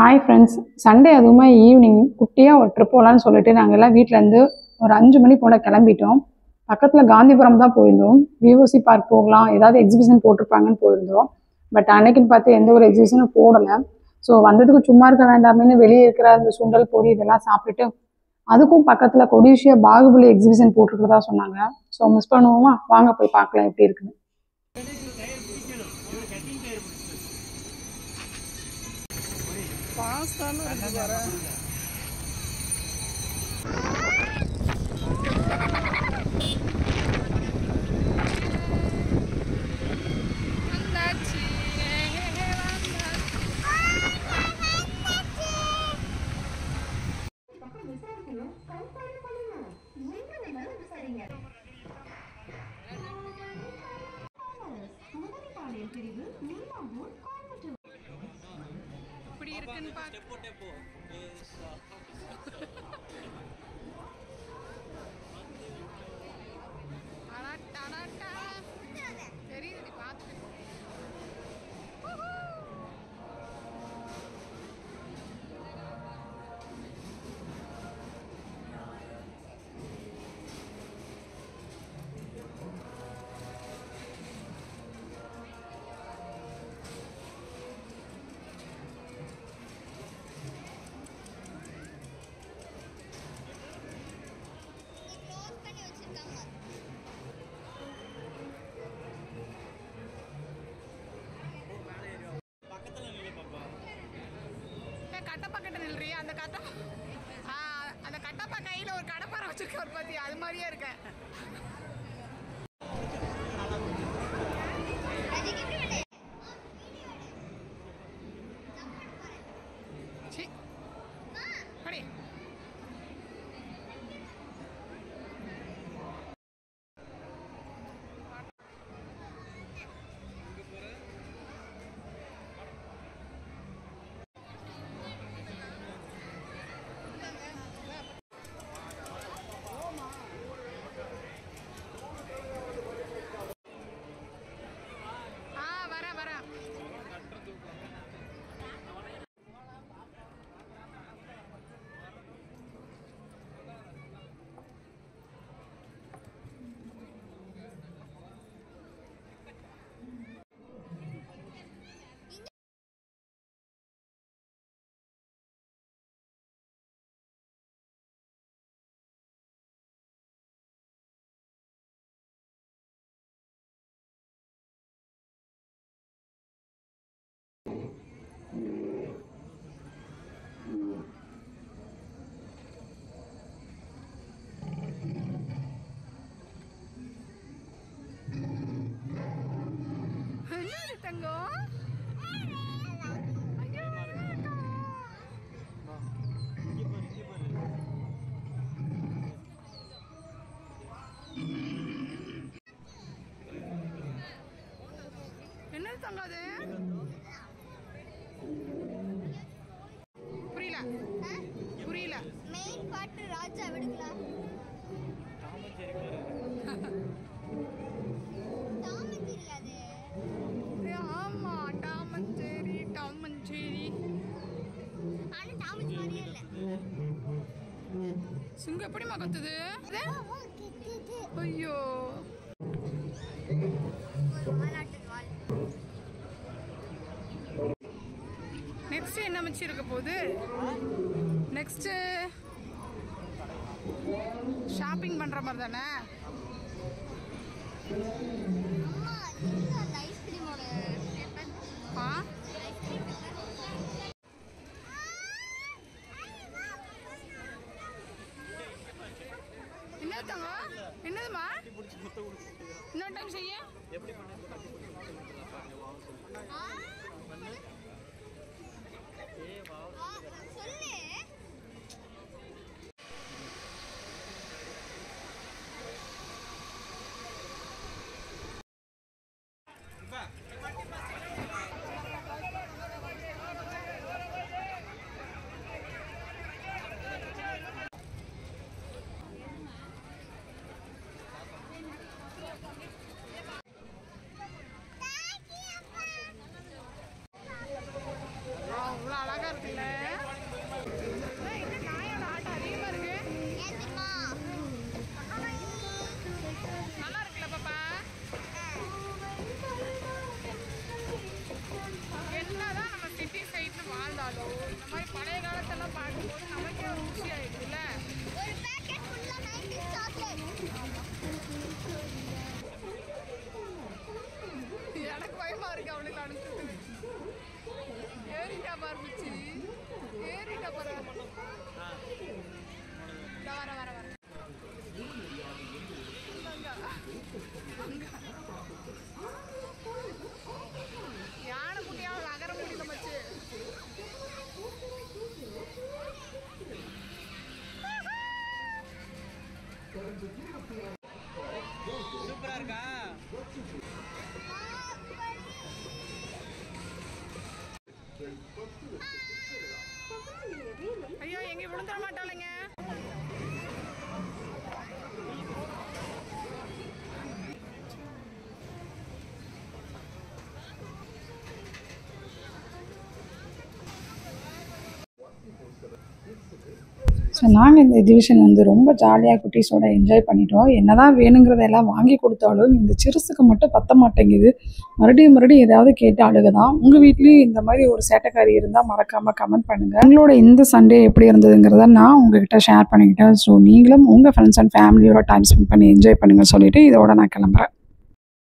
Hi friends Sunday அதுவுமே evening குட்டியாக ஒரு ட்ரிப் போகலான்னு சொல்லிட்டு நாங்கள் எல்லாம் வீட்டிலேருந்து ஒரு அஞ்சு மணி போல் கிளம்பிட்டோம். பக்கத்தில் காந்திபுரம் தான் போயிருந்தோம். விஓசி பார்க் போகலாம். ஏதாவது எக்ஸிபிஷன் போட்டிருப்பாங்கன்னு போயிருந்தோம். பட் அன்னைக்குன்னு பார்த்து எந்த ஒரு எக்ஸிபிஷனும் போடலை. ஸோ வந்ததுக்கு சும்மா இருக்க வேண்டாமேன்னு வெளியே இருக்கிற அந்த சுண்டல் பொரி இதெல்லாம் சாப்பிட்டுட்டு அதுக்கும் பக்கத்தில் கொடிஷியா பாகுபலி எக்ஸிபிஷன் போட்டிருக்கிறதா சொன்னாங்க. ஸோ மிஸ் பண்ணுவோமா? வாங்க போய் பார்க்கலாம் எப்படி இருக்குன்னு. पाँच था ना दोबारा இருக்குன்னு பாத்து அந்த கட்டப்பா அந்த கட்டப்பா கையில ஒரு கடப்பாரை வச்சிருக்க ஒரு பாத்தி அது மாதிரியே இருக்கேன். தங்கம். ஐயோ, என்னது தங்கம் அது? புரியல. புரியல. மெயின் பாட்டு ராஜா விடுக்கலாம் சிங்கம் எப்படிமா கத்துது? ஐயோ. நெக்ஸ்ட் என்ன மச்சி இருக்க போகுது? நெக்ஸ்ட் ஷாப்பிங் பண்ற மாதிரி தானே? இன்னொரு டைம் செய்ய. சொல்லு. சூப்பராக இருக்குல்ல ஆட்டம் அதிகமாக இருக்கு. நல்லா இருக்குல்ல பாப்பா? என்னதான் நம்ம சிட்டி சைட்னு வாழ்ந்தாலும் இந்த மாதிரி பழைய காலத்தெல்லாம் பார்க்கும்போது நமக்கே ஒரு குஷி ஆயிடுதுல்ல எனக்கு பயமா இருக்கு அவனுக்கு அனுப்பிச்சு ஏறிட்டா பார்ப்பிச்சு வர வர வர யானை குட்டியாவது அகர முடியல மச்சு சூப்பரா இருக்கா பத்து எங்க விழுந்துட மாட்டாளுங்க ஸோ நாங்கள் இந்த எக்ஸிபிஷன் வந்து ரொம்ப ஜாலியாக குட்டீஸோட என்ஜாய் பண்ணிட்டோம். வேணுங்கிறத வேணுங்கிறதெல்லாம் வாங்கி கொடுத்தாலும் இந்த சிறுசுக்கு மட்டும் பத்த மாட்டேங்குது. மறுபடியும் மறுபடியும் ஏதாவது கேட்டு அழுக தான். உங்கள் வீட்லேயும் இந்த மாதிரி ஒரு சேட்டைக்காரி இருந்தால் மறக்காமல் கமெண்ட் பண்ணுங்கள் உங்களோட இந்த சண்டே எப்படி இருந்ததுங்கிறத நான் உங்ககிட்ட ஷேர் பண்ணிக்கிட்டேன். ஸோ நீங்களும் உங்கள் ஃப்ரெண்ட்ஸ் அண்ட் ஃபேமிலியோட டைம் ஸ்பெண்ட் பண்ணி என்ஜாய் பண்ணுங்கள் சொல்லிட்டு இதோட நான் கிளம்புறேன்.